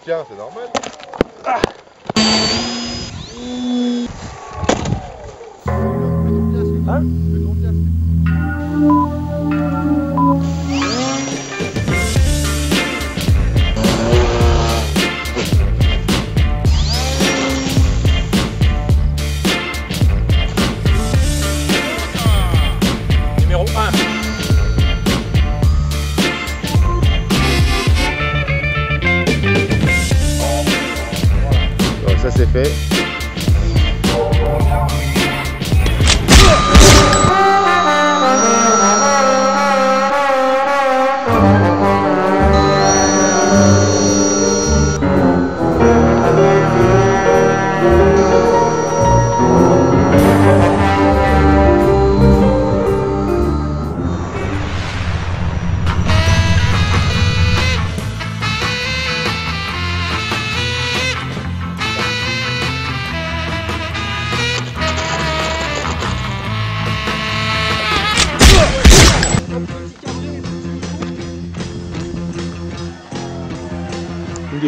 Tiens, c'est normal. Ah hein fit.